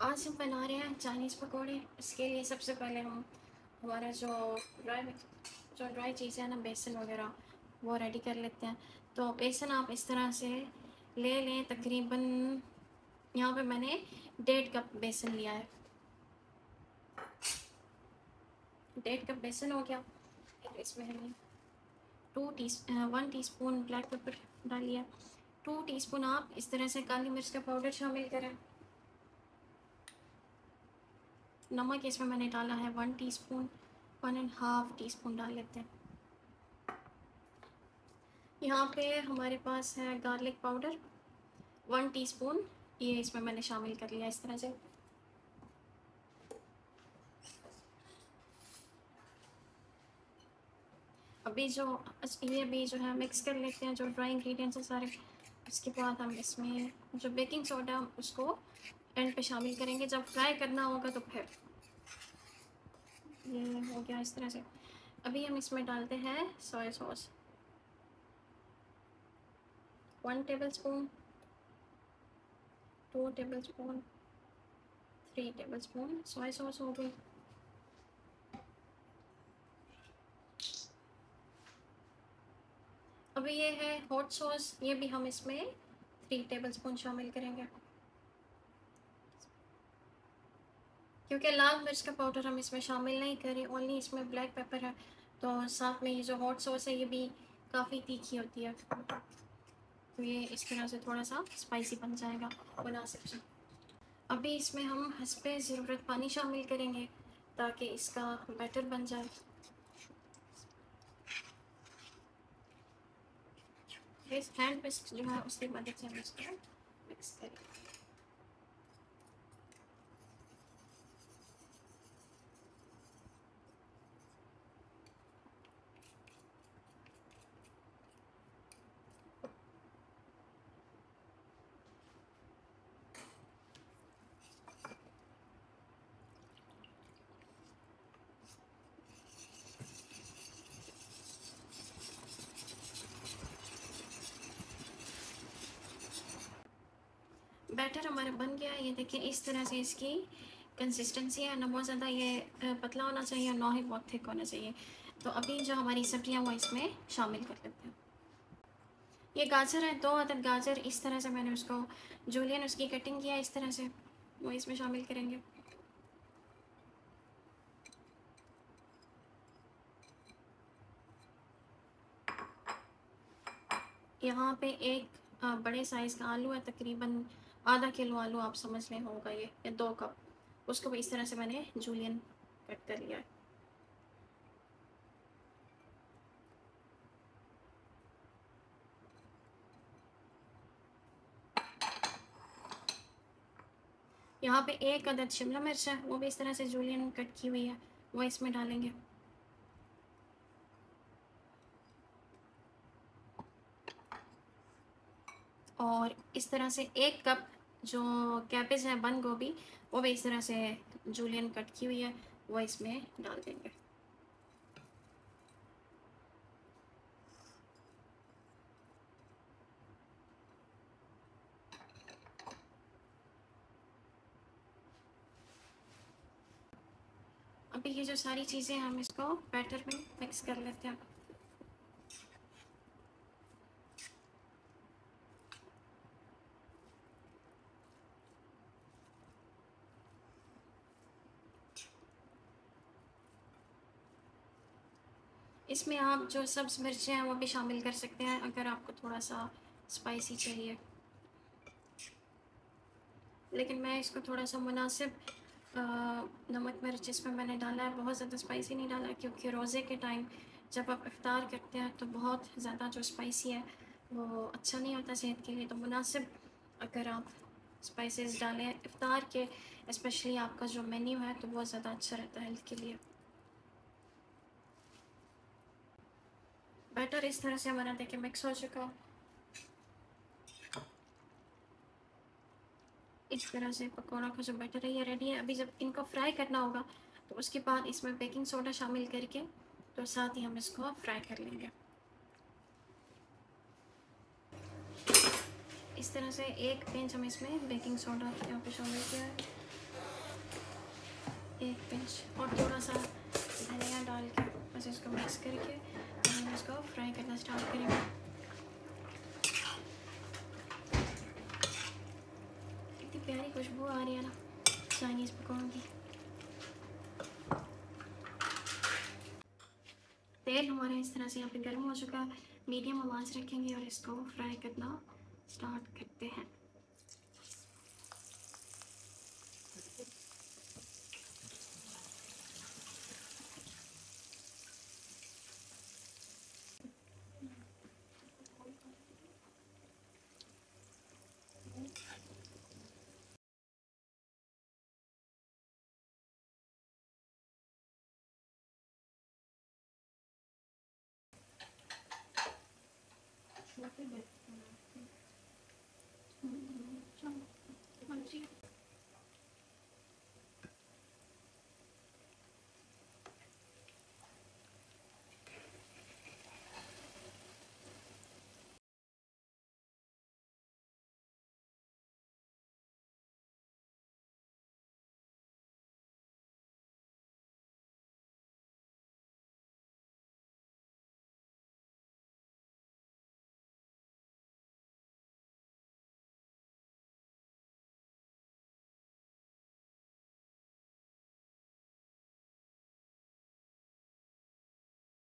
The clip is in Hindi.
आज हम बना रहे हैं चाइनीज़ पकौड़े। इसके लिए सबसे पहले हम हमारा जो ड्राई जो ड्राई चीज़ें हैं ना, बेसन वगैरह, वो रेडी कर लेते हैं। तो बेसन आप इस तरह से ले लें, तकरीबन यहाँ पे मैंने डेढ़ कप बेसन लिया है। डेढ़ कप बेसन हो गया। इसमें हमने two tea one teaspoon black pepper डालिए टू टीस्पून आप इस तरह से काली मिर्च का पाउडर शामिल करें। नमक इसमें मैंने डाला है one teaspoon one and half teaspoon डाल लेते हैं। यहाँ पे हमारे पास है गार्लिक पाउडर वन टीस्पून ये इसमें मैंने शामिल कर लिया इस तरह से। अभी जो, ये भी जो है मिक्स कर लेते हैं, जो ड्राई इंग्रेडिएंट्स हैं सारे। उसके बाद हम इसमें जो बेकिंग सोडा उसको एंड पे शामिल करेंगे, जब फ्राई करना होगा तो फिर। ये हो गया इस तरह से। अभी हम इसमें डालते हैं soya sauce one tablespoon two tablespoon three tablespoon soya sauce हो गई। अभी ये है हॉट सॉस ये भी हम इसमें थ्री टेबल स्पून शामिल करेंगे। क्योंकि लाल मिर्च का पाउडर हम इसमें शामिल नहीं करें ओनली इसमें ब्लैक पेपर है। तो साथ में ये जो हॉट सॉस है, ये भी काफ़ी तीखी होती है। तो ये इस तरह से थोड़ा सा स्पाइसी बन जाएगा मुनासिब से अभी इसमें हम हंसपे ज़रूरत पानी शामिल करेंगे ताकि इसका बैटर बन जाए। इस हैंड मिक्स जो है उसकी मदद से हम इसको मिक्स करेंगे बैटर हमारा बन गया ये देखिए, इस तरह से इसकी कंसिस्टेंसी है। ना बहुत ज़्यादा ये पतला होना चाहिए और ना ही बहुत थिक होना चाहिए। तो अभी जो हमारी सब्ज़ियाँ वो इसमें शामिल कर लेते हैं। ये गाजर है, दो अदद गाजर। इस तरह से मैंने उसको जूलियन उसकी कटिंग किया इस तरह से वो इसमें शामिल करेंगे। यहाँ पे एक बड़े साइज़ का आलू है, तकरीबन आधा किलो आलू आप समझ लें होगा ये, या दो कप। उसको भी इस तरह से मैंने जूलियन कट कर लिया है। यहाँ पे एक अदद शिमला मिर्च है, वो भी इस तरह से जूलियन कट की हुई है, वो इसमें डालेंगे। और इस तरह से एक कप जो कैपेज है बंद गोभी, वो भी इस तरह से जूलियन कट की हुई है। वो इसमें डाल देंगे। अभी ये जो सारी चीज़ें हम इसको बैटर में मिक्स कर लेते हैं। इसमें आप जो सब्ज़ मिर्चें हैं, वो भी शामिल कर सकते हैं, अगर आपको थोड़ा सा स्पाइसी चाहिए। लेकिन मैं इसको थोड़ा सा मुनासिब नमक मिर्च इसमें मैंने डाला है, बहुत ज़्यादा स्पाइसी नहीं डाला, क्योंकि रोज़े के टाइम जब आप इफ़ार करते हैं तो बहुत ज़्यादा जो स्पाइसी है, वो अच्छा नहीं होता सेहत के लिए। तो मुनासिब अगर आप स्पाइसेस डालें इफ़ार के स्पेशली आपका जो मेन्यू है तो बहुत ज़्यादा अच्छा रहता है हेल्थ के लिए। बैटर इस तरह से हमारा देखिए मिक्स हो चुका इस तरह से पकौड़ा का जो बैटर है ये रेडी है अभी जब इनको फ्राई करना होगा तो उसके बाद इसमें बेकिंग सोडा शामिल करके तो साथ ही हम इसको फ्राई कर लेंगे इस तरह से एक पिंच हम इसमें बेकिंग सोडा यहाँ पे शामिल किया है एक पिंच और थोड़ा सा धनिया डाल के बस इसको मिक्स करके इसको फ्राई करना स्टार्ट करेंगे कितनी प्यारी खुशबू आ रही है ना। चाइनीज़ पकौन की तेल हमारे इस तरह से यहाँ पे गर्म हो चुका है। मीडियम आवाज़ रखेंगे और इसको फ्राई करना स्टार्ट करते हैं। 근데